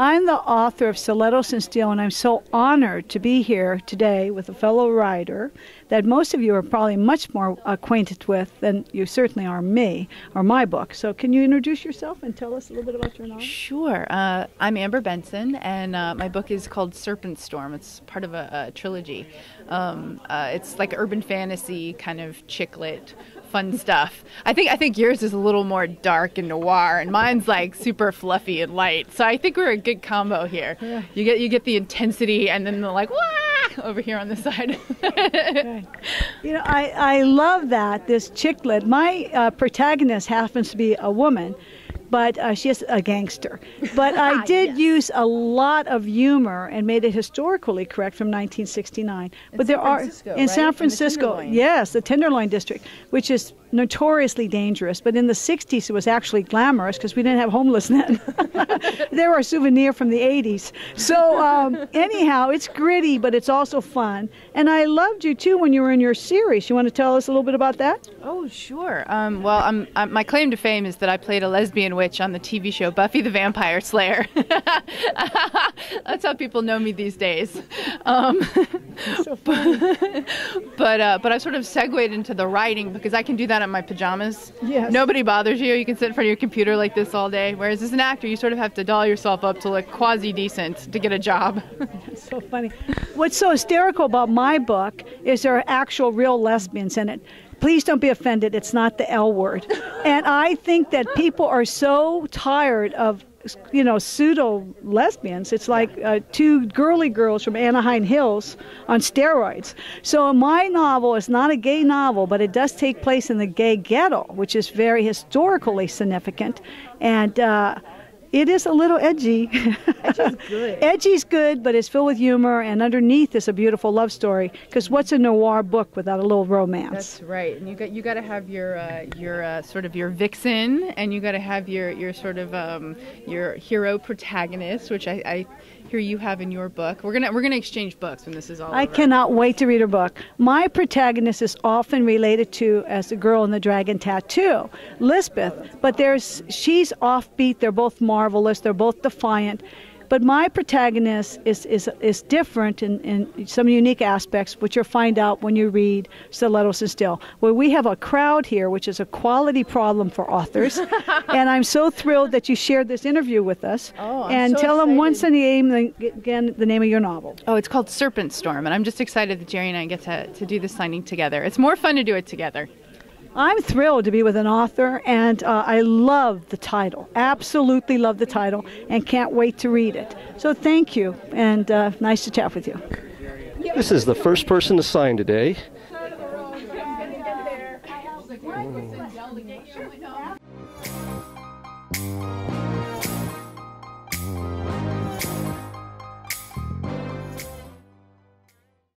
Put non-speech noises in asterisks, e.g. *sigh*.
I'm the author of Stilettos and Steel, and I'm so honored to be here today with a fellow writer that most of you are probably much more acquainted with than you certainly are me or my book. So, can you introduce yourself and tell us a little bit about your novel? Sure. Uh, I'm Amber Benson, and uh, my book is called Serpent's Storm. It's part of a, a trilogy. Um, uh, it's like urban fantasy kind of chick lit fun stuff. I think I think yours is a little more dark and noir, and mine's like super fluffy and light. So I think we're a good combo here. Yeah. You get you get the intensity, and then the like wah over here on the side. okay. You know, I I love that this chick lit. My uh, protagonist happens to be a woman but uh, she's a gangster. *laughs* But I did yes. use a lot of humor and made it historically correct from 1969. In but there Francisco, are in right? San Francisco, in the yes, the Tenderloin district, which is notoriously dangerous. But in the 60s, it was actually glamorous because we didn't have homeless *laughs* then. they were a souvenir from the 80s. So um, *laughs* anyhow, it's gritty, but it's also fun. And I loved you too when you were in your series. You want to tell us a little bit about that? Oh, sure. Um, well, I'm, I'm, my claim to fame is that I played a lesbian witch on the TV show Buffy the Vampire Slayer. *laughs* That's how people know me these days. Um, so *laughs* but but, uh, but I've sort of segued into the writing because I can do that in my pajamas. Yes. Nobody bothers you. You can sit in front of your computer like this all day. Whereas as an actor, you sort of have to doll yourself up to look quasi decent to get a job. *laughs* That's so funny. What's so hysterical about my book is there are actual real lesbians in it please don't be offended. It's not the L word. And I think that people are so tired of you know, pseudo lesbians. It's like uh, two girly girls from Anaheim Hills on steroids. So my novel is not a gay novel, but it does take place in the gay ghetto, which is very historically significant. And uh, it is a little edgy. Edgy's *laughs* good. Edgy's good, but it's filled with humor, and underneath is a beautiful love story. Because what's a noir book without a little romance? That's right. And you got you got to have your uh, your uh, sort of your vixen, and you got to have your your sort of um, your hero protagonist, which I, I here you have in your book. We're gonna we're gonna exchange books when this is all. I over. cannot wait to read her book. My protagonist is often related to as the girl in the dragon tattoo, Lisbeth. But there's she's offbeat. They're both marvelous. They're both defiant. But my protagonist is, is, is different in, in some unique aspects, which you'll find out when you read Stilettos and Steel. Where we have a crowd here, which is a quality problem for authors. *laughs* and I'm so thrilled that you shared this interview with us. Oh, I'm and so tell them excited. once the name, again, the name of your novel. Oh, it's called Serpent's Storm, and I'm just excited that Jeri and I get to, to do the signing together. It's more fun to do it together. I'm thrilled to be with an author, and uh, I love the title. Absolutely love the title, and can't wait to read it. So thank you, and uh, nice to chat with you. This is the first person to sign today.